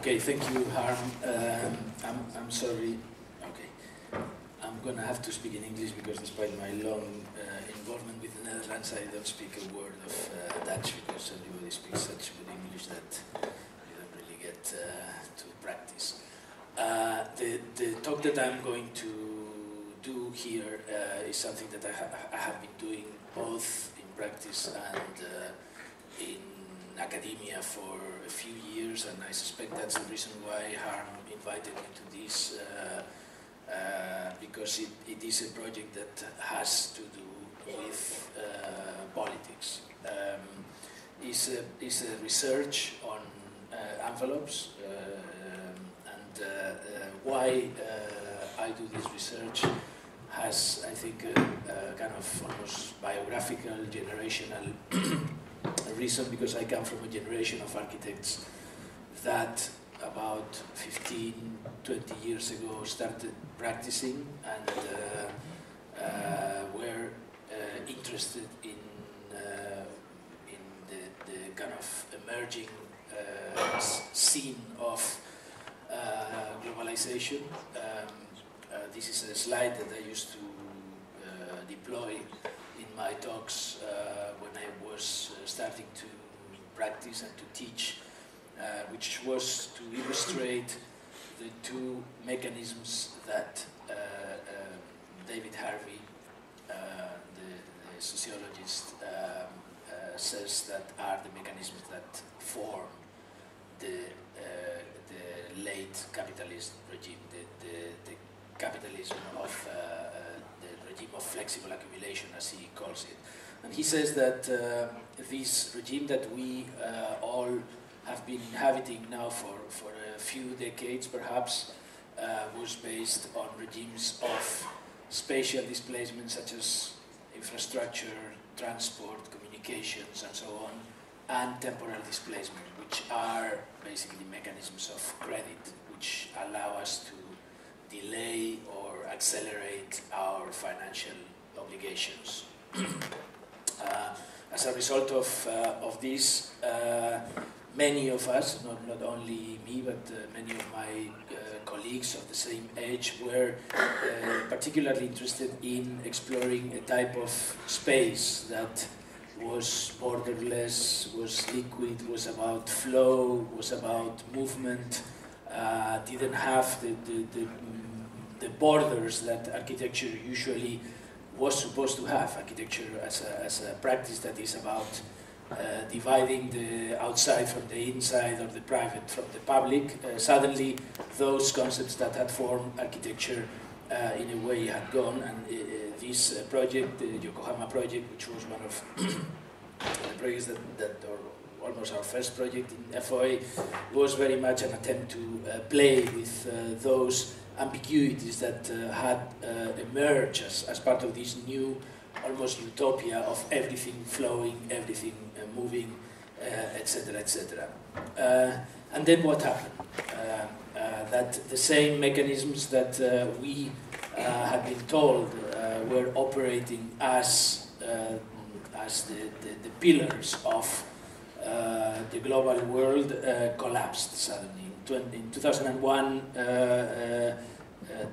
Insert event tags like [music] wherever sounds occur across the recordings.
Okay, thank you, Harm. Um, I'm, I'm sorry. Okay. I'm going to have to speak in English because despite my long uh, involvement with the Netherlands, I don't speak a word of uh, Dutch because everybody speaks such good English that you don't really get uh, to practice. Uh, the, the talk that I'm going to do here uh, is something that I, ha I, have been doing both in practice and uh, in academia for a few years, and I suspect that's the reason why Harm invited me to this, uh, uh, because it, it is a project that has to do with uh, politics. Um, it's, a, it's a research on uh, envelopes, uh, and uh, why I do this research has, I think, a, a kind of almost biographical, generational [clears throat] reason because I come from a generation of architects that about 15, 20 years ago started practicing and uh, uh, were uh, interested in, uh, in the, the, kind of emerging uh, scene of uh, globalization. Um, this is a slide that I used to deploy in my talks I was starting to practice and to teach, uh, which was to illustrate the two mechanisms that uh, uh David Harvey, uh, the, the, sociologist, um, uh, says that are the mechanisms that form the, the late capitalist regime, the, the, the capitalism of the regime of flexible accumulation, as he calls it. And he says that uh, this regime that we uh, all have been inhabiting now for, for a few decades perhaps uh, was based on regimes of spatial displacement such as infrastructure, transport, communications and so on, and temporal displacement, which are basically mechanisms of credit, which allow us to delay or accelerate our financial obligations. [clears throat] Uh, as a result of, uh, of this, uh, many of us, not, not only me, but many of my colleagues of the same age were particularly interested in exploring a type of space that was borderless, was liquid, was about flow, was about movement, uh, didn't have the, the, the, the, borders that architecture usually was supposed to have architecture as a, as a practice that is about uh, dividing the outside from the inside or the private from the public. Uh, suddenly, those concepts that had formed architecture uh, in a way had gone, and uh, this uh, project, the Yokohama project, which was one of [clears throat] the projects that, that or almost our first project in FOA, was very much an attempt to uh, play with those ambiguities that uh, had uh, emerged as, as part of this new, almost utopia of everything flowing, everything uh, moving, etc., etc. and then what happened? that the same mechanisms that we had been told were operating as as the, the, the, pillars of uh, the global world uh, collapsed suddenly. In 2001, uh, uh,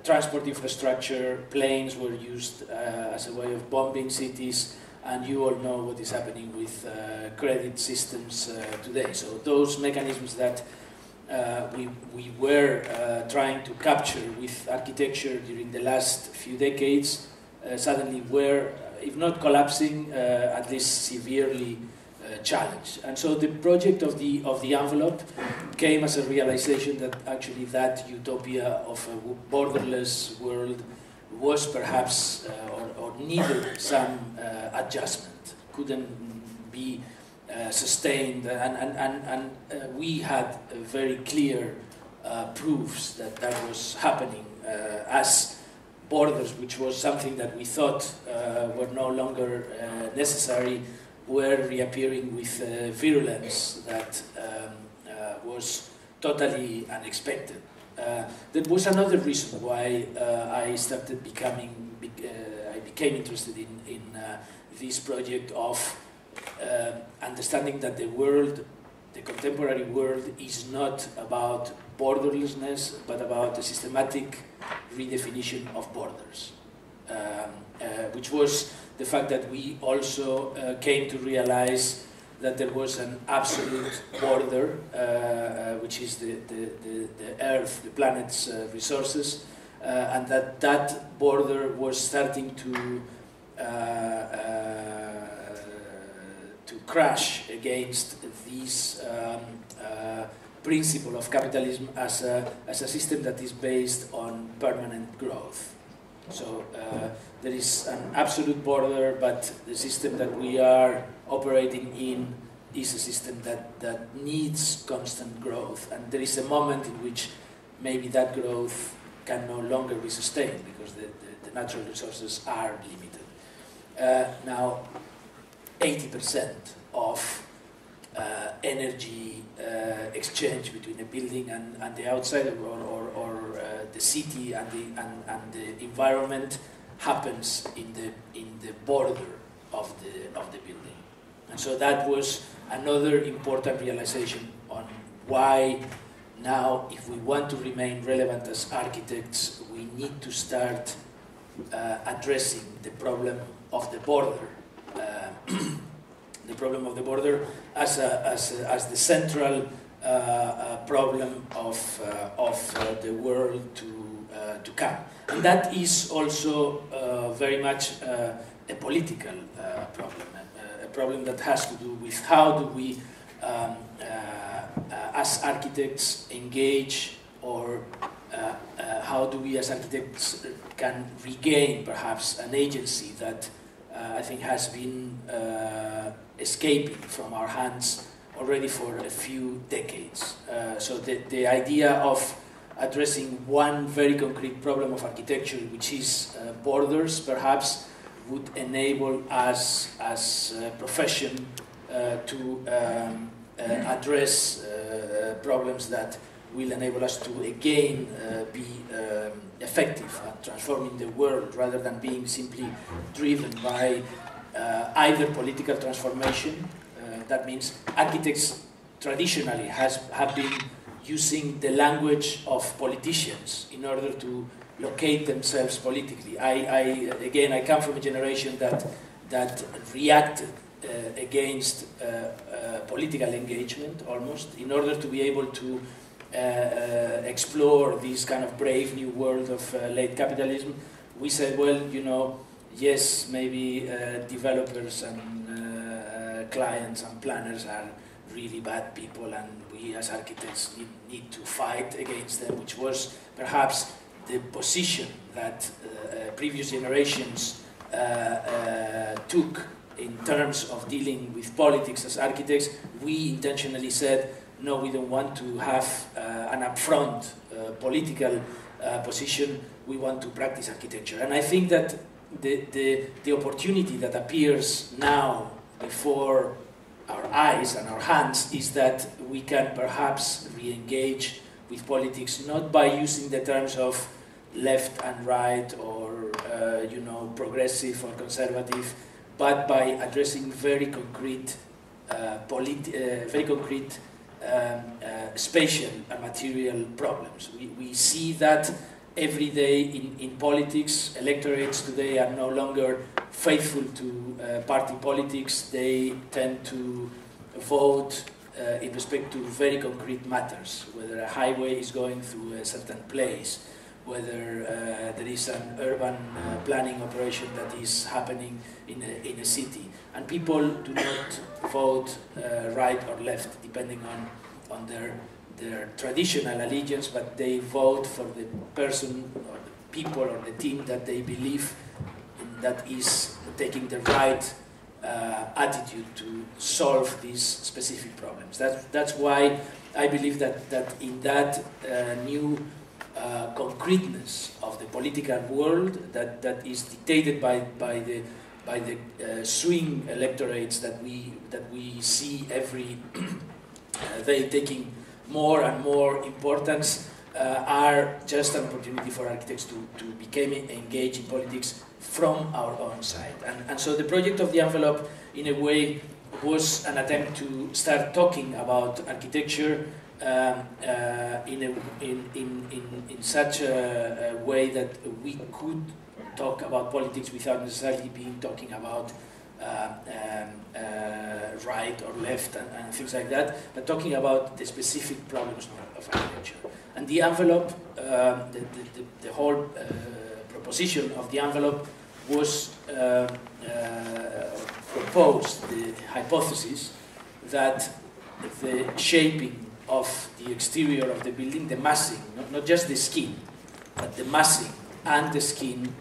transport infrastructure, planes were used uh, as a way of bombing cities, and you all know what is happening with uh, credit systems today. So those mechanisms that we, we were trying to capture with architecture during the last few decades suddenly were, if not collapsing, at least severely uh, challenge. And so the project of the, of the envelope came as a realization that actually that utopia of a borderless world was perhaps uh, or, or, needed some uh, adjustment, couldn't be uh, sustained, and, and, and, and uh, we had very clear uh, proofs that that was happening as borders, which was something that we thought were no longer necessary, were reappearing with uh, virulence that um, uh, was totally unexpected. Uh, that was another reason why uh, I started becoming, uh, I became interested in, in this project of understanding that the world, the contemporary world is not about borderlessness, but about a systematic redefinition of borders, which was the fact that we also uh, came to realize that there was an absolute border, uh, uh, which is the, the, the, the, Earth, the planet's uh, resources, uh, and that that border was starting to to crash against this um, principle of capitalism as a, as a system that is based on permanent growth. So uh, there is an absolute border, but the system that we are operating in is a system that, that needs constant growth. And there is a moment in which maybe that growth can no longer be sustained because the, the, the natural resources are limited. Uh, now, 80% of uh, energy uh, exchange between a building and, and the outside or, or, or the city and the, and, and the environment happens in the, in the border of the, of the building. And so that was another important realization on why now, if we want to remain relevant as architects, we need to start uh, addressing the problem of the border. Uh, [clears throat] the problem of the border as, a, as, a, as the central uh, uh problem of, uh, of uh, the world to, to come. And that is also very much a political problem a problem that has to do with how do we, um, uh, uh, as architects, engage or uh, how do we as architects can regain perhaps an agency that I think has been escaping from our hands already for a few decades. Uh, so the, the idea of addressing one very concrete problem of architecture, which is uh, borders, perhaps would enable us as a profession uh, to um, uh, address uh, problems that will enable us to again uh, be um, effective at transforming the world rather than being simply driven by either political transformation, that means architects traditionally has, have been using the language of politicians in order to locate themselves politically. I, I again, I come from a generation that that reacted uh, against uh, uh, political engagement almost in order to be able to uh, uh, explore this kind of brave new world of uh, late capitalism. We said, well, you know, yes, maybe developers and clients and planners are really bad people, and we as architects need, need to fight against them, which was perhaps the position that uh, previous generations uh, uh, took in terms of dealing with politics as architects, we intentionally said, no, we don't want to have uh, an upfront uh, political uh, position, we want to practice architecture. And I think that the, the, the opportunity that appears now before our eyes and our hands is that we can perhaps re engage with politics not by using the terms of left and right or uh, you know progressive or conservative, but by addressing very concrete, uh, uh, very concrete um, uh, spatial and material problems. We, we see that every day in, in politics. Electorates today are no longer faithful to uh, party politics. They tend to vote uh, in respect to very concrete matters, whether a highway is going through a certain place, whether uh, there is an urban uh, planning operation that is happening in a, in a city. And people do not vote uh, right or left depending on, on their, their traditional allegiance, but they vote for the person or the people or the team that they believe that is taking the right uh, attitude to solve these specific problems. That's, that's why I believe that, that in that uh, new uh, concreteness of the political world that, that is dictated by, by the, by the uh, swing electorates that we, that we see every day [clears throat] uh, taking more and more importance uh, are just an opportunity for architects to, to become engaged in politics from our own side. And, and so the project of the envelope, in a way, was an attempt to start talking about architecture um, uh, in, a, in, in, in, in such a, a, way that we could talk about politics without necessarily being talking about right or left and, and, things like that, but talking about the specific problems of architecture. And the envelope, um, the, the, the, whole uh, proposition of the envelope was uh, proposed, the hypothesis that the shaping of the exterior of the building, the massing, not, not just the skin, but the massing and the skin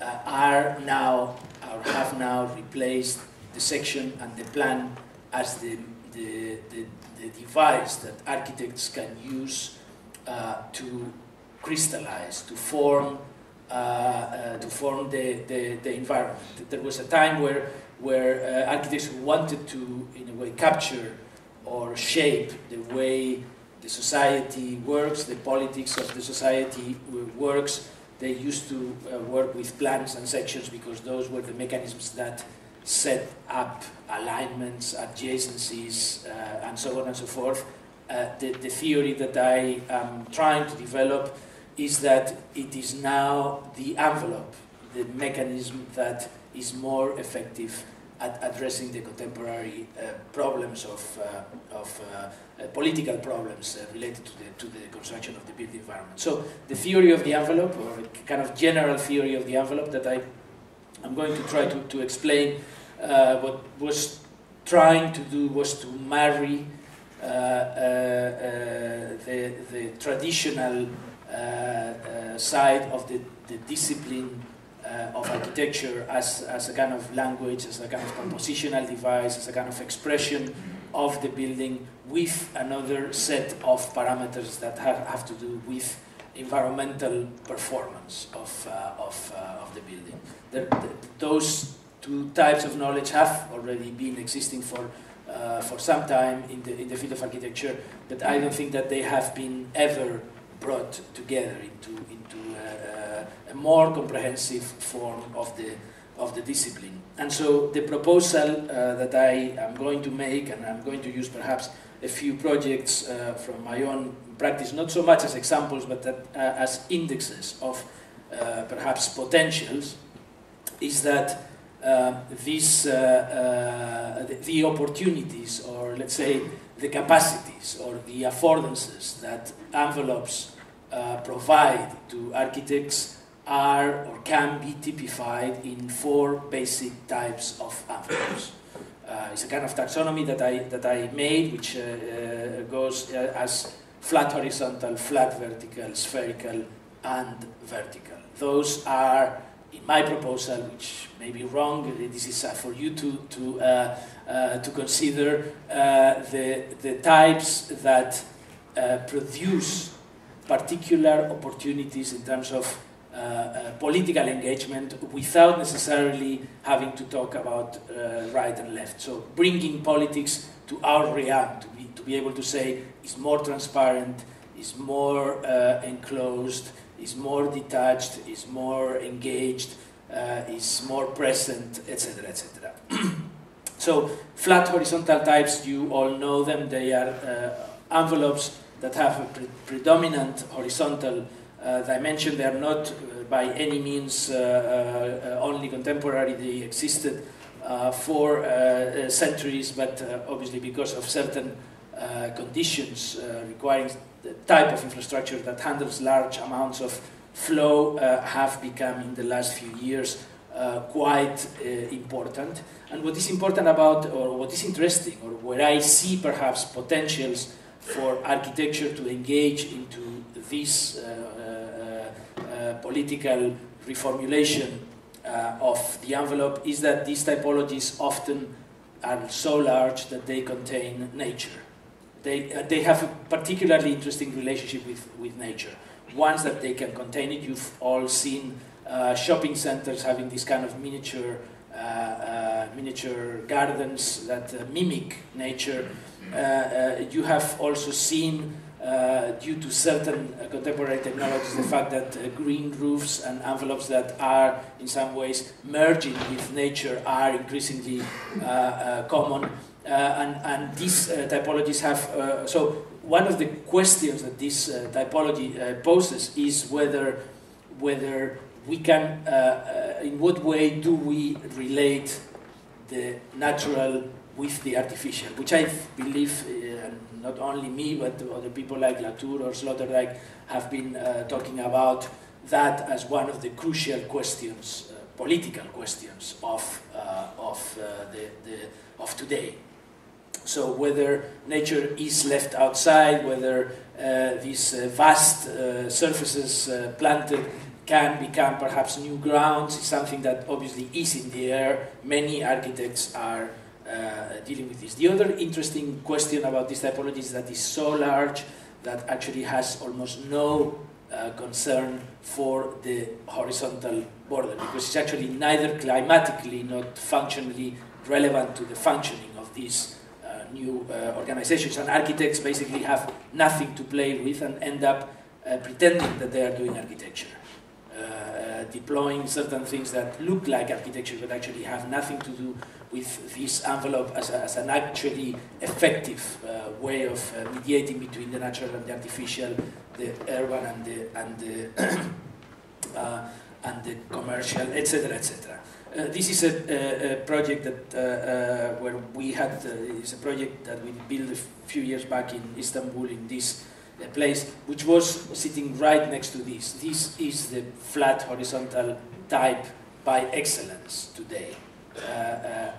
uh, are now have now replaced the section and the plan as the, the, the, the device that architects can use uh, to crystallize, to form, uh, uh, to form the, the, the, environment. There was a time where, where uh, architects wanted to, in a way, capture or shape the way the society works, the politics of the society works. They used to uh, work with plans and sections because those were the mechanisms that set up alignments, adjacencies, uh, and so on and so forth. Uh, the, the theory that I am trying to develop is that it is now the envelope, the mechanism that is more effective at addressing the contemporary uh, problems of, uh, of uh, political problems related to the, to the construction of the built environment. So the theory of the envelope, or kind of general theory of the envelope that I, I'm going to try to, to explain, what was trying to do was to marry uh, uh, uh, the, the traditional side of the, the discipline uh, of architecture as, as a kind of language, as a kind of compositional device, as a kind of expression of the building with another set of parameters that have, have to do with environmental performance of, uh, of, uh, of the building. The, the, those two types of knowledge have already been existing for, uh, for some time in the, in the field of architecture, but I don't think that they have been ever brought together into, into a more comprehensive form of the, of the discipline. And so the proposal uh, that I am going to make, and I'm going to use perhaps a few projects uh, from my own practice, not so much as examples, but that, uh, as indexes of uh, perhaps potentials, is that uh, these, uh, the, the opportunities, or let's say the capacities, or the affordances that envelopes provide to architects are or can be typified in four basic types of envelopes. Uh, it's a kind of taxonomy that I, that I made, which uh, uh, goes uh, as flat horizontal, flat vertical, spherical, and vertical. Those are, in my proposal, which may be wrong, this is uh, for you to, to, uh, to consider, the, the types that produce particular opportunities in terms of uh, uh, Uh, uh, political engagement without necessarily having to talk about uh, right and left. So bringing politics to our realm, to be, to be able to say is more transparent, is more uh, enclosed, is more detached, is more engaged, is more present, etc., etc. [clears throat] so flat horizontal types, you all know them. They are envelopes that have a pre predominant horizontal uh, mentioned, They are not uh, by any means uh, only contemporary. They existed for centuries, but obviously because of certain conditions requiring the type of infrastructure that handles large amounts of flow have become in the last few years uh, quite uh, important. And what is important about, or what is interesting, or where I see perhaps potentials for architecture to engage into this uh, political reformulation uh, of the envelope is that these typologies often are so large that they contain nature. They, uh, they have a particularly interesting relationship with, with nature. Once that they can contain it, you've all seen uh, shopping centers having this kind of miniature uh, uh, miniature gardens that uh, mimic nature. you have also seen uh, due to certain uh, contemporary technologies, the fact that uh, green roofs and envelopes that are in some ways merging with nature are increasingly uh, uh, common. And, and these typologies have, so one of the questions that this typology poses is whether, whether we can, in what way do we relate the natural with the artificial, which I believe not only me, but other people like Latour or Sloterdijk have been uh, talking about that as one of the crucial questions, uh, political questions of, uh, of, the, the, of today. So whether nature is left outside, whether uh, these uh, vast uh, surfaces planted can become perhaps new grounds is something that obviously is in the air. Many architects are uh, dealing with this. The other interesting question about this typology is that it's so large that actually has almost no uh, concern for the horizontal border because it's actually neither climatically nor functionally relevant to the functioning of these uh, new uh, organizations. And architects basically have nothing to play with and end up uh, pretending that they are doing architecture. Uh, deploying certain things that look like architecture but actually have nothing to do with this envelope as, a, as an actually effective uh, way of uh, mediating between the natural and the artificial, the urban and the and the [coughs] uh, and the commercial, etc., etc. Uh, this is a, a, project that uh, uh, where we had it's a project that we built a few years back in Istanbul in this place, which was sitting right next to this. This is the flat horizontal type by excellence today.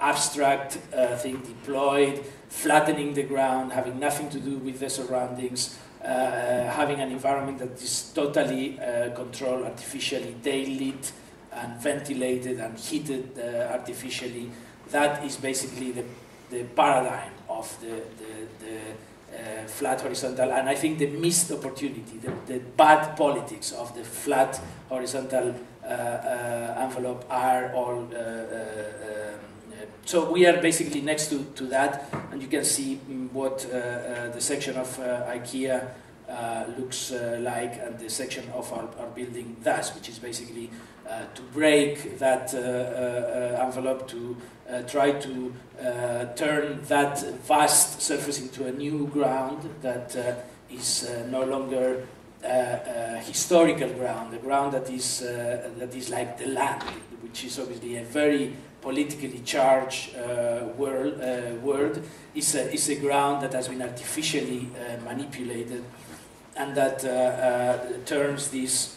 Uh, uh, abstract uh, thing deployed, flattening the ground, having nothing to do with the surroundings, having an environment that is totally controlled artificially, daylit and ventilated and heated artificially. That is basically the, the paradigm of the, the, the uh, flat horizontal, and I think the missed opportunity, the, the bad politics of the flat horizontal uh, uh, envelope are all. Uh, um, so we are basically next to, to that, and you can see mm, what uh, uh, the section of uh, IKEA looks like and the section of our, our building does, which is basically uh, to break that uh, uh, envelope, to try to turn that vast surface into a new ground that is no longer historical ground, a ground that is, that is like the land, which is obviously a very politically charged uh, world, uh, word is a, is a ground that has been artificially uh, manipulated and that turns this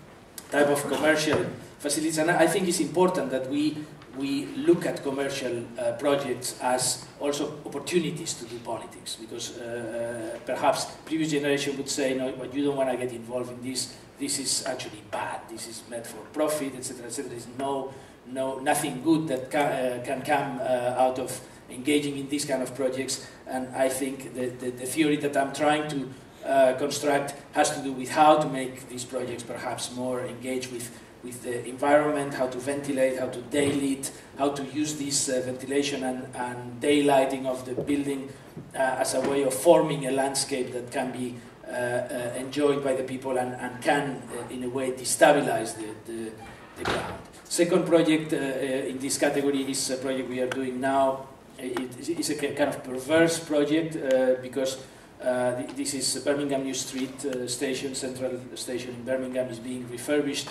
[clears throat] type of commercial facilities. And I think it's important that we, we look at commercial uh, projects as also opportunities to do politics, because uh, uh perhaps previous generation would say, no, but you don't want to get involved in this. This is actually bad. This is meant for profit, etc., etc. There's no, no, nothing good that ca uh, can come uh, out of engaging in these kind of projects. And I think the, the, the theory that I'm trying to uh, construct has to do with how to make these projects perhaps more engaged with, with the environment, how to ventilate, how to daylight, how to use this uh, ventilation and, and daylighting of the building uh, as a way of forming a landscape that can be uh, enjoyed by the people and, and can, in a way, destabilize the, the, the ground. Second project in this category is a project we are doing now. It is a kind of perverse project because uh, this is Birmingham New Street uh, Station, Central Station in Birmingham is being refurbished,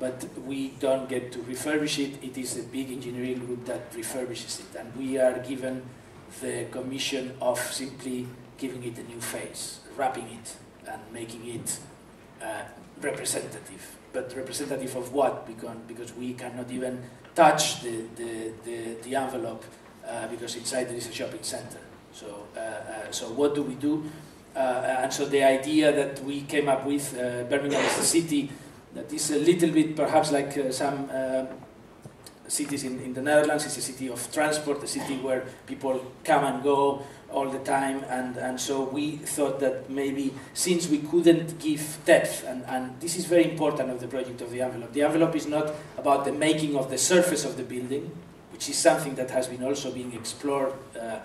but we don't get to refurbish it. It is a big engineering group that refurbishes it, and we are given the commission of simply giving it a new face, wrapping it, and making it uh, representative. But representative of what? Because, because we cannot even touch the, the, the, the envelope uh, because inside there is a shopping center. So, uh, uh, so what do we do? Uh, and so the idea that we came up with, Birmingham is a city that is a little bit perhaps like some cities in, in the Netherlands. It's a city of transport, a city where people come and go all the time. And, and so we thought that maybe since we couldn't give depth, and, and this is very important of the project of the envelope, the envelope is not about the making of the surface of the building, which is something that has been also being explored uh,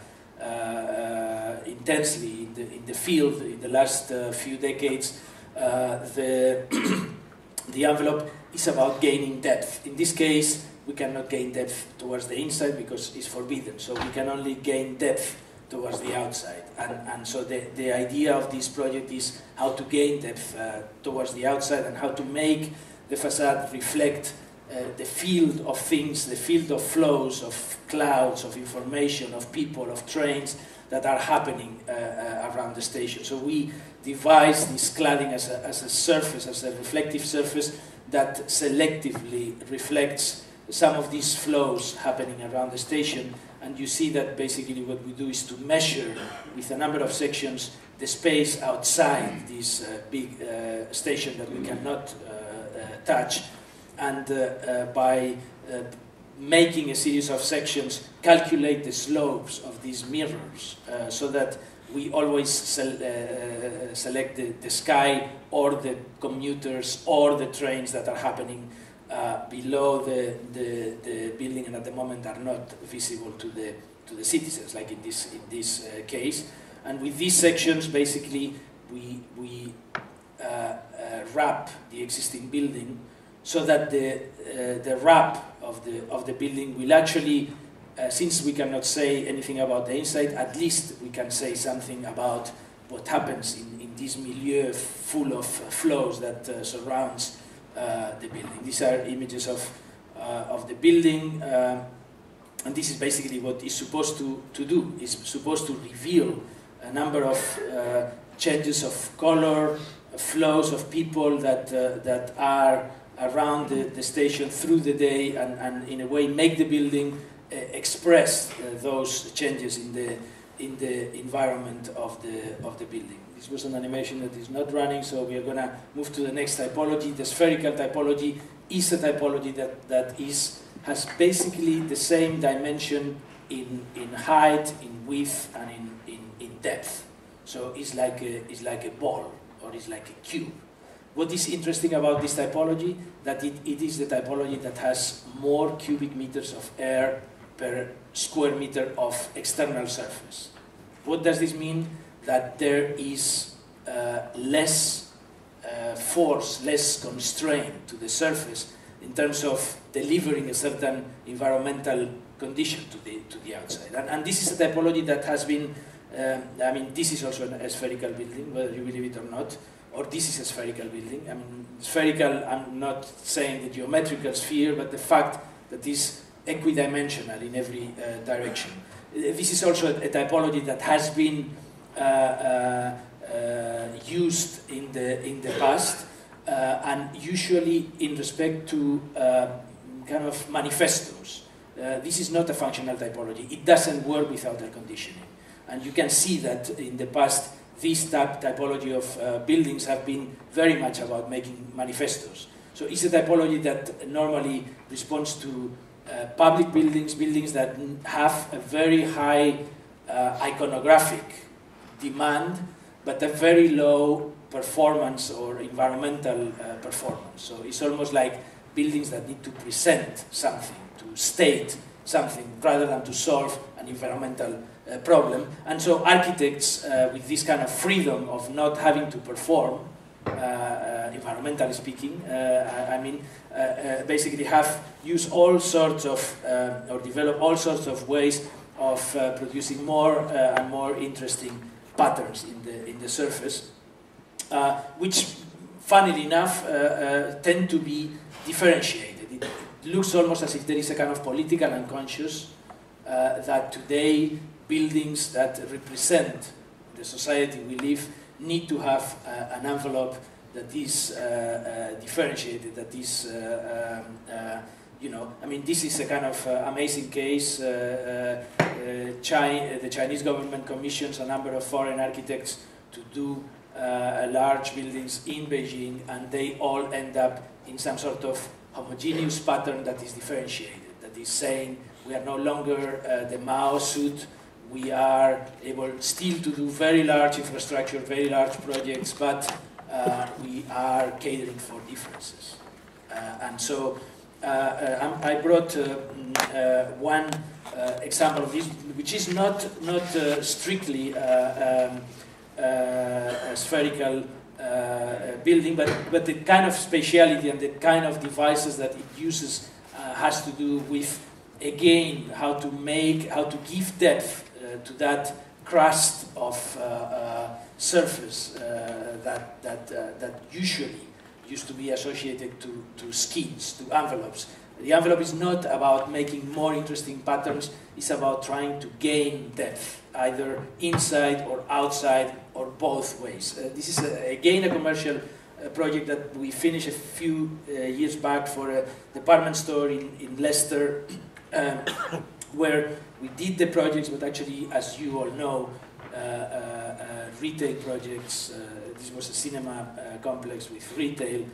uh, uh, intensely in the, in the field in the last uh, few decades, the, [clears throat] the envelope is about gaining depth. In this case, we cannot gain depth towards the inside because it's forbidden. So we can only gain depth towards the outside. And, and so the, the idea of this project is how to gain depth uh, towards the outside and how to make the facade reflect uh, the field of things, the field of flows, of clouds, of information, of people, of trains that are happening uh, uh, around the station. So we devise this cladding as a, as a surface, as a reflective surface that selectively reflects some of these flows happening around the station. And you see that basically what we do is to measure with a number of sections the space outside this uh, big uh, station that we cannot uh, uh touch. And uh, by making a series of sections, calculate the slopes of these mirrors so that we always select the, the sky or the commuters or the trains that are happening uh, below the, the, the, building and at the moment are not visible to the, to the citizens, like in this, in this uh, case. And with these sections, basically, we, we uh, uh wrap the existing building so that the, uh, the wrap of the, of the building will actually, since we cannot say anything about the inside, at least we can say something about what happens in, in this milieu full of flows that surrounds the building. These are images of, uh, of the building, uh, and this is basically what is supposed to, to do. It's supposed to reveal a number of changes of color, flows of people that, that are around the, the, station through the day and, and in a way make the building uh, express uh, those changes in the, in the environment of the, of the building. This was an animation that is not running, so we are going to move to the next typology. The spherical typology is a typology that, that is, has basically the same dimension in, in height, in width, and in, in, in depth. So it's like, a, it's like a ball, or it's like a cube. What is interesting about this typology? That it, it is the typology that has more cubic meters of air per square meter of external surface. What does this mean? That there is uh, less uh, force, less constraint to the surface in terms of delivering a certain environmental condition to the, to the outside. And, and this is a typology that has been, um, I mean, this is also a spherical building, whether you believe it or not, or this is a spherical building. I mean, spherical, I'm not saying the geometrical sphere, but the fact that is equidimensional in every uh, direction. Uh, this is also a, a typology that has been used in the in the past, and usually in respect to kind of manifestos. this is not a functional typology. It doesn't work without air conditioning, and you can see that in the past this type typology of uh, buildings have been very much about making manifestos. So it's a typology that normally responds to uh, public buildings, buildings that have a very high uh, iconographic demand, but a very low performance or environmental uh, performance. So it's almost like buildings that need to present something, to state something, rather than to solve an environmental uh, problem. And so architects, uh, with this kind of freedom of not having to perform, uh, uh environmentally speaking, uh, I, I, mean, basically have used all sorts of, or develop all sorts of ways of producing more and more interesting patterns in the, in the surface, uh, which, funnily enough, uh, uh, tend to be differentiated. It, looks almost as if there is a kind of political unconscious uh, that today buildings that represent the society we live need to have an envelope that is differentiated, that is um, you know, I mean, this is a kind of uh, amazing case. Uh, uh, China, the Chinese government commissions a number of foreign architects to do large buildings in Beijing, and they all end up in some sort of homogeneous pattern that is differentiated, that is saying we are no longer uh, the Mao suit, we are able still to do very large infrastructure, very large projects, but uh, we are catering for differences. Uh, and so uh, uh, Uh, uh, I brought uh, uh one example of this, which is not not strictly um, a spherical building, but but the kind of spatiality and the kind of devices that it uses has to do with, again, how to make, how to give depth to that crust of surface that, that, that usually used to be associated to, to skins, to envelopes. The envelope is not about making more interesting patterns, it's about trying to gain depth, either inside or outside or both ways. Uh, this is, a, again, a commercial uh, project that we finished a few uh, years back for a department store in, in Leicester, [coughs] um, [coughs] where we did the projects, but actually, as you all know, uh, uh, uh, retail projects, this was a cinema complex with retail,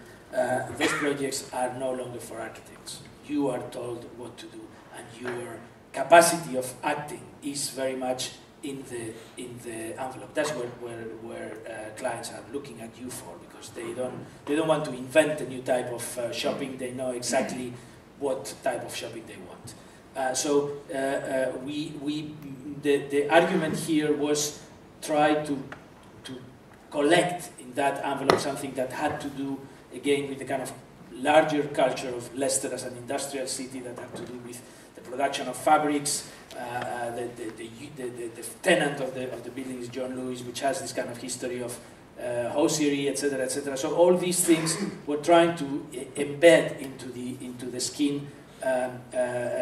those projects are no longer for architects. You are told what to do, and your capacity of acting is very much in the in the envelope. That's where where, where uh, clients are looking at you for because they don't they don't want to invent a new type of uh, shopping. They know exactly what type of shopping they want. Uh, so uh, uh, we we the the argument here was try to to collect in that envelope something that had to do again with the kind of larger culture of Leicester as an industrial city that had to do with the production of fabrics, uh, uh, the, the, the, the, tenant of the, of the building is John Lewis, which has this kind of history of uh, hosiery, etc., etc. So all these things we're trying to embed into the into the skin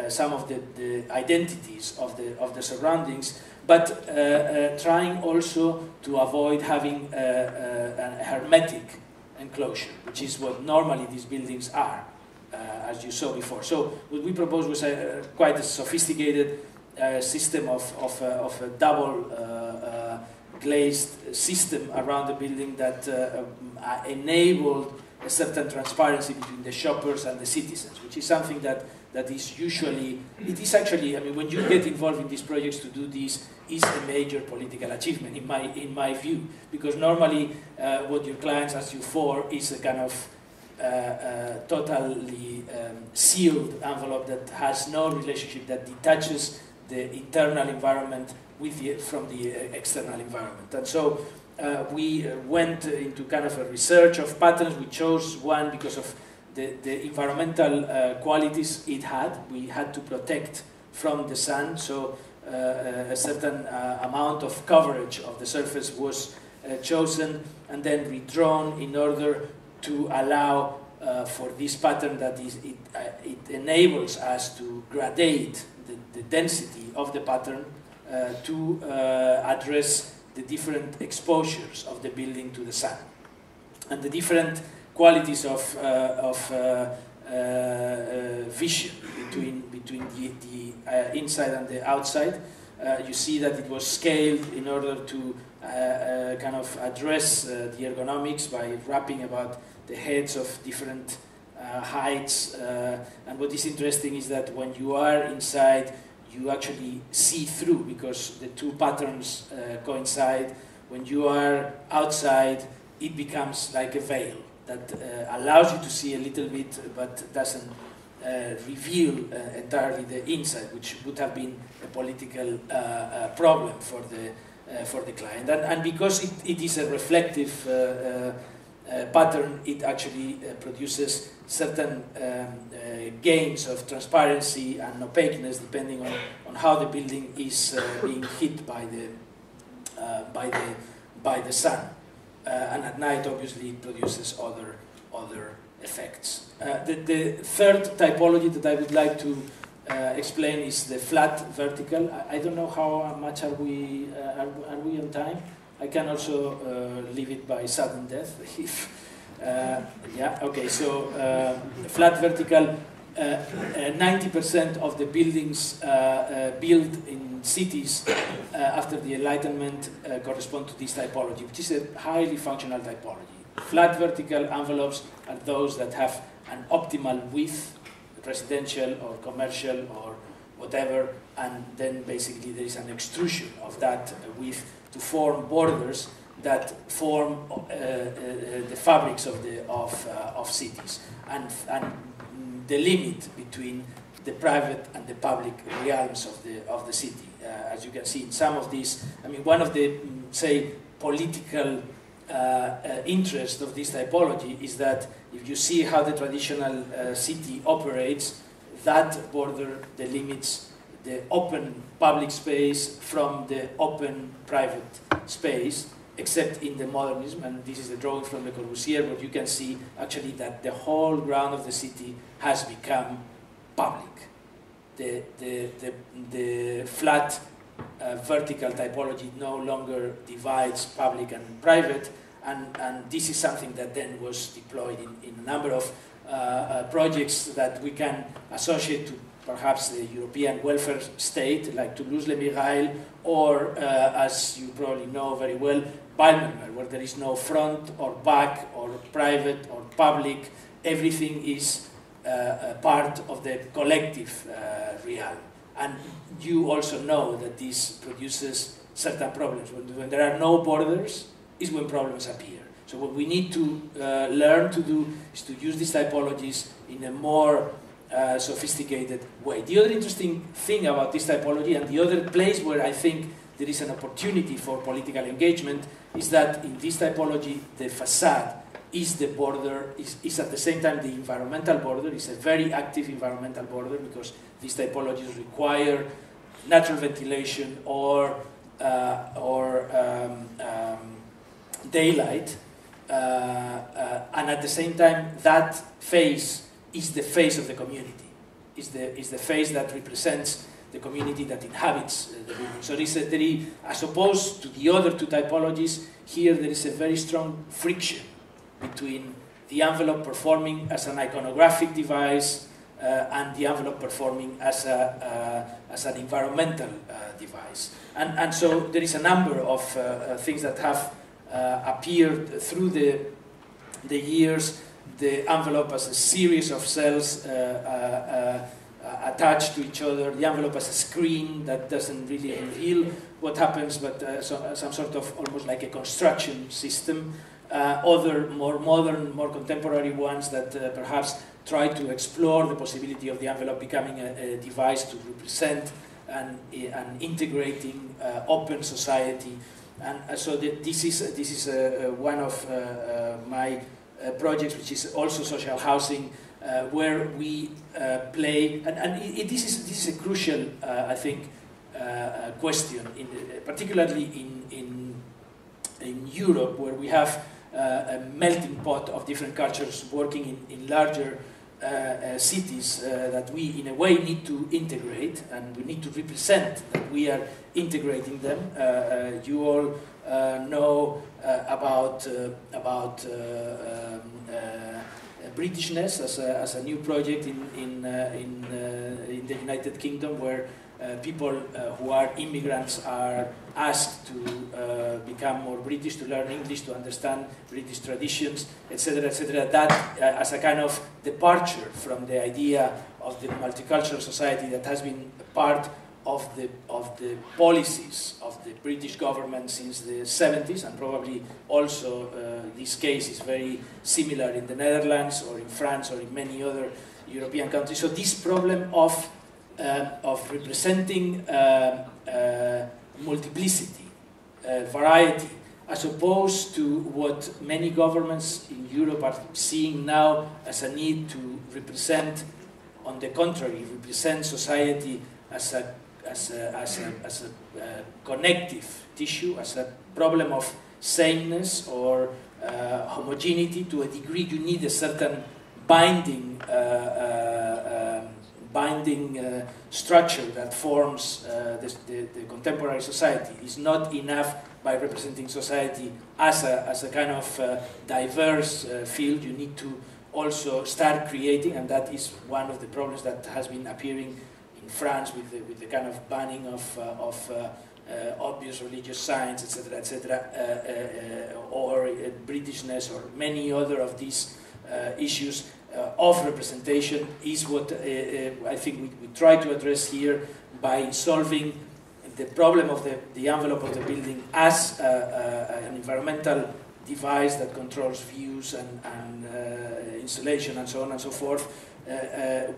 some of the, the identities of the of the surroundings, but uh, uh, trying also to avoid having a hermetic enclosure, which is what normally these buildings are, as you saw before. So what we proposed was a, quite a sophisticated uh, system of, of, uh, of a double uh, glazed system around the building that um, enabled a certain transparency between the shoppers and the citizens, which is something that, that is usually, it is actually, I mean, when you get involved in these projects to do this, is a major political achievement in my, in my view, because normally uh, what your clients ask you for is a kind of uh, uh, totally um, sealed envelope that has no relationship, that detaches the internal environment with the, from the uh, external environment. And so uh, we uh, went into kind of a research of patterns. We chose one because of the, the environmental uh, qualities it had. We had to protect from the sun, so uh, a certain uh, amount of coverage of the surface was chosen and then redrawn in order to allow for this pattern that is, it, it enables us to gradate the, the density of the pattern uh, to uh, address the different exposures of the building to the sun and the different qualities of, uh, of uh, uh, vision between, between the, the inside and the outside. you see that it was scaled in order to kind of address the ergonomics by wrapping about the heads of different uh, heights. Uh, and what is interesting is that when you are inside, you actually see through because the two patterns uh, coincide. When you are outside, it becomes like a veil that uh, allows you to see a little bit but doesn't uh, reveal uh, entirely the inside, which would have been a political problem for the, for the client. And, and because it, it is a reflective uh, pattern, it actually uh, produces certain um, uh, gains of transparency and opaqueness depending on, on how the building is being hit by the, by the, by the sun. and at night, obviously, it produces other, other effects. the, the third typology that I would like to uh, explain is the flat vertical. I, I, don't know how much are we uh, are, are we on time. I can also uh, leave it by sudden death [laughs] if, uh, yeah, okay, so uh, flat vertical, 90% uh, of the buildings uh, uh, built in cities after the Enlightenment correspond to this typology, which is a highly functional typology. Flat vertical envelopes are those that have an optimal width, residential or commercial or whatever, and then basically there is an extrusion of that width to form borders that form uh, uh, the fabrics of, the, of, uh, of cities and, and the limit between the private and the public realms of the, of the city. Uh, as you can see in some of these, I mean, one of the, mm, say, political uh, uh, interest of this typology is that if you see how the traditional city operates, that border delimits the open public space from the open private space, except in the modernism, and this is a drawing from Le Corbusier, but you can see actually that the whole ground of the city has become public. The, the, the, the flat uh, vertical typology no longer divides public and private, and, and this is something that then was deployed in, in a number of uh, uh, projects that we can associate to perhaps the European welfare state, like Toulouse-le-Mirail, or, uh, as you probably know very well, Bijlmermeer, where there is no front or back or private or public. Everything is uh, part of the collective uh, realm. And you also know that this produces certain problems. When, when there are no borders, is when problems appear. So what we need to uh, learn to do is to use these typologies in a more uh, sophisticated way. The other interesting thing about this typology and the other place where I think there is an opportunity for political engagement is that in this typology the facade is the border, is, is at the same time the environmental border, is a very active environmental border because these typologies require natural ventilation or, uh, or um, um, daylight uh, uh, and at the same time, that face is the face of the community, is the, is the face that represents the community that inhabits uh, the building. So there is a very, as opposed to the other two typologies, here there is a very strong friction between the envelope performing as an iconographic device uh, and the envelope performing as, a, uh, as an environmental uh, device. And, and so there is a number of things that have uh, appeared through the, the years, the envelope as a series of cells uh, uh, attached to each other, the envelope as a screen that doesn't really reveal what happens, but so, some sort of almost like a construction system. Uh, other more modern, more contemporary ones that uh, perhaps try to explore the possibility of the envelope becoming a, a device to represent an, an integrating uh, open society and uh, so the, this is, this is uh, uh, one of my Uh, projects, which is also social housing, uh, where we uh, play, and, and it, this, is, this is a crucial, I think, question, in, particularly in, in, in Europe, where we have a melting pot of different cultures working in, in larger uh, uh, cities uh, that we, in a way, need to integrate, and we need to represent that we are integrating them. you all know about about um, Britishness as a, as a new project in in in, in the United Kingdom, where uh, people uh, who are immigrants are asked to uh, become more British, to learn English, to understand British traditions, etc., etc. That as a kind of departure from the idea of the multicultural society that has been part of the, of the policies of the British government since the 70s, and probably also uh, this case is very similar in the Netherlands or in France or in many other European countries. So this problem of uh, of representing uh, uh, multiplicity, variety, as opposed to what many governments in Europe are seeing now as a need to represent, on the contrary, represent society as a, as a, as a, as a uh, connective tissue, as a problem of sameness or uh, homogeneity. To a degree, you need a certain binding uh, um, binding uh, structure that forms uh, the, the, the, contemporary society is not enough by representing society as a, as a kind of uh, diverse uh, field. You need to also start creating, and that is one of the problems that has been appearing in France with the, with the kind of banning of, uh, of uh, obvious religious signs, etc., etc., or Britishness, or many other of these issues uh, of representation is what uh, uh, I think we, we try to address here by solving the problem of the, the envelope of the building as an environmental device that controls views and, and uh, insulation and so on and so forth, uh, uh,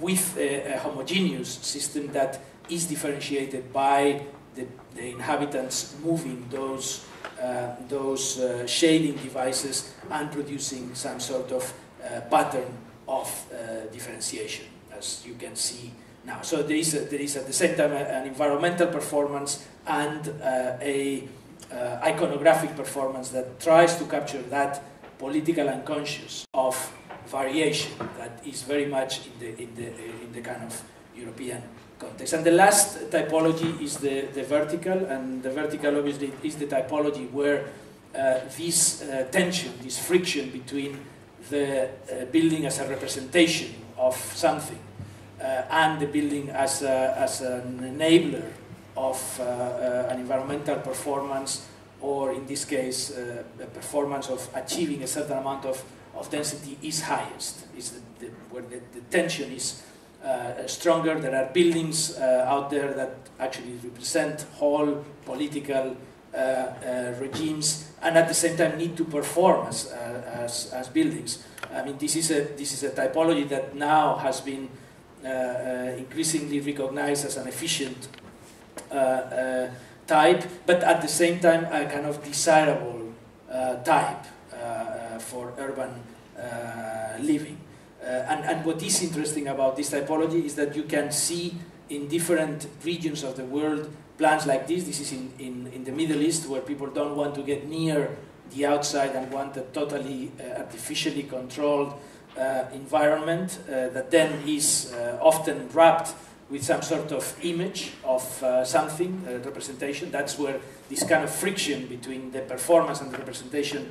with a, a, homogeneous system that is differentiated by the, the inhabitants moving those, those shading devices and producing some sort of pattern of uh, differentiation, as you can see now. So there is, a, there is at the same time a, an environmental performance and uh, a uh, iconographic performance that tries to capture that political unconscious of variation that is very much in the, in the, in the kind of European context. And the last typology is the, the vertical, and the vertical obviously is the typology where uh, this uh, tension, this friction between the uh, building as a representation of something uh, and the building as, a, as an enabler of uh, uh, an environmental performance, or in this case, a performance of achieving a certain amount of, of density is highest, is the, the, where the, the tension is uh, stronger. There are buildings uh, out there that actually represent whole political uh, uh regimes and at the same time need to perform as, uh, as, as, buildings. I mean, this is a, this is a typology that now has been uh, increasingly recognized as an efficient type, but at the same time a kind of desirable type for urban living. Uh, and, and what is interesting about this typology is that you can see in different regions of the world plans like this. This is in, in, in the Middle East where people don't want to get near the outside and want a totally uh, artificially controlled uh, environment uh, that then is uh, often wrapped with some sort of image of uh, something, representation. That's where this kind of friction between the performance and the representation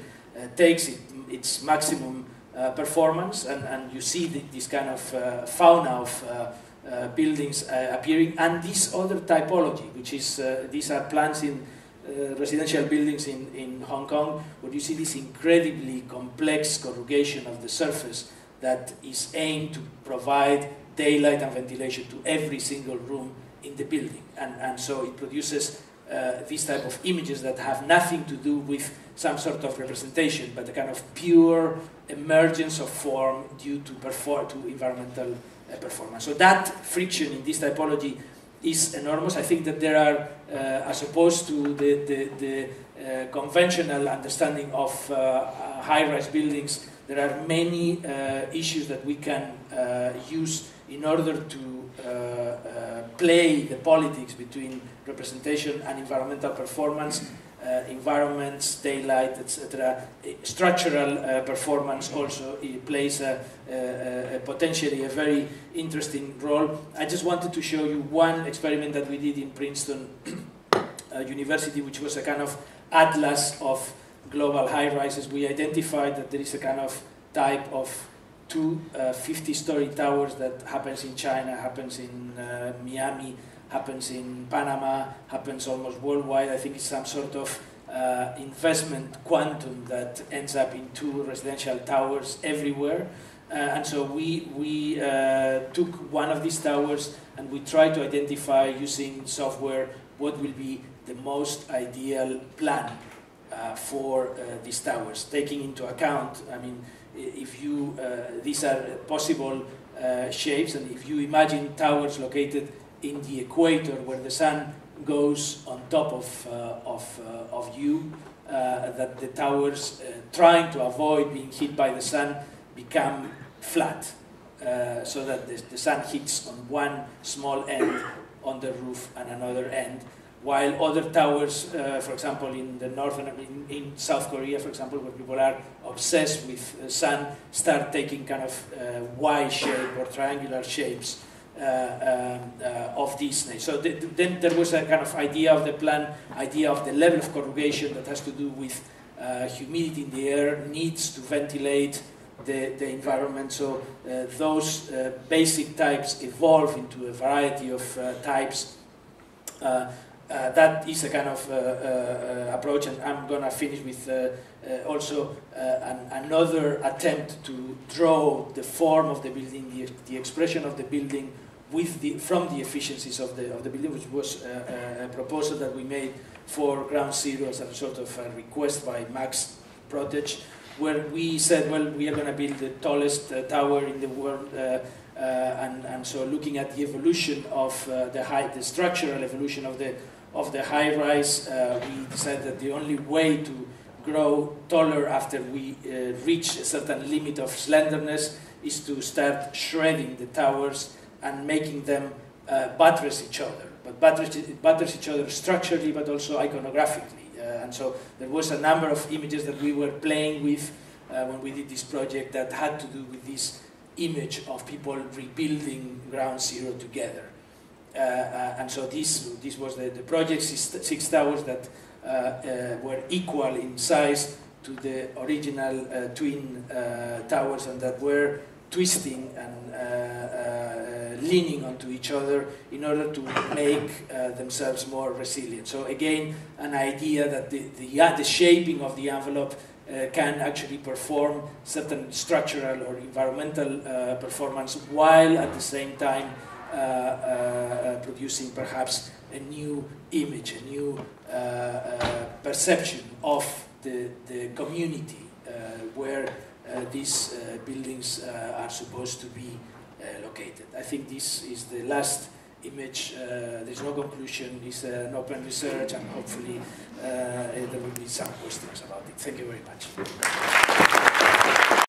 takes it, its maximum uh, Uh, performance, and, and you see the, this kind of uh, fauna of uh, uh buildings uh, appearing, and this other typology, which is these are plants in residential buildings in, in Hong Kong, where you see this incredibly complex corrugation of the surface that is aimed to provide daylight and ventilation to every single room in the building. And, and so it produces uh, these type of images that have nothing to do with some sort of representation, but a kind of pure emergence of form due to, perform to environmental uh, performance. So that friction in this typology is enormous. I think that there are, uh, as opposed to the, the, the uh, conventional understanding of uh, high-rise buildings, there are many uh, issues that we can uh, use in order to play the politics between representation and environmental performance uh, environments, daylight, etc. Structural uh, performance also plays a, a, a, potentially a very interesting role. I just wanted to show you one experiment that we did in Princeton [clears throat] uh, University, which was a kind of atlas of global high rises. We identified that there is a kind of type of two 50-story towers that happens in China, happens in uh, Miami, happens in Panama, happens almost worldwide. I think it's some sort of uh, investment quantum that ends up in two residential towers everywhere. Uh, and so we, we uh, took one of these towers and we tried to identify using software what will be the most ideal plan uh, for uh, these towers, taking into account, I mean, if you, uh, these are possible shapes, and if you imagine towers located in the equator where the sun goes on top of, uh, of, uh, of you, uh, that the towers, trying to avoid being hit by the sun, become flat. so that the, the sun hits on one small end on the roof and another end while other towers, uh, for example, in the northern, in, in, South Korea, for example, where people are obsessed with the sun, start taking kind of uh, Y shape or triangular shapes uh, um, uh, of this So th then there was a kind of idea of the plan, idea of the level of corrugation that has to do with uh, humidity in the air, needs to ventilate the, the environment. So those basic types evolve into a variety of types. Uh, that is a kind of uh, uh, approach, and I'm going to finish with also an, another attempt to draw the form of the building, the, the expression of the building with the, from the efficiencies of the, of the building, which was a, proposal that we made for Ground Zero as a sort of a request by Max Protetch, where we said, well, we are going to build the tallest uh, tower in the world, uh, uh, and, and so looking at the evolution of uh, the height, the structural evolution of the of the high rise, uh, we decided that the only way to grow taller after we uh, reach a certain limit of slenderness is to start shredding the towers and making them uh, buttress each other, but buttress, buttress each other structurally, but also iconographically. Uh, and so there was a number of images that we were playing with uh, when we did this project that had to do with this image of people rebuilding ground zero together. Uh, uh, and so this, this was the, the project, six, six towers that uh, were equal in size to the original twin towers and that were twisting and leaning onto each other in order to make themselves more resilient. So again, an idea that the, the, the shaping of the envelope uh, can actually perform certain structural or environmental uh, performance while at the same time Uh, uh, uh, producing perhaps a new image, a new perception of the, the community where these buildings are supposed to be located. I think this is the last image, uh, there's no conclusion, it's an open research and hopefully uh, there will be some questions about it. Thank you very much.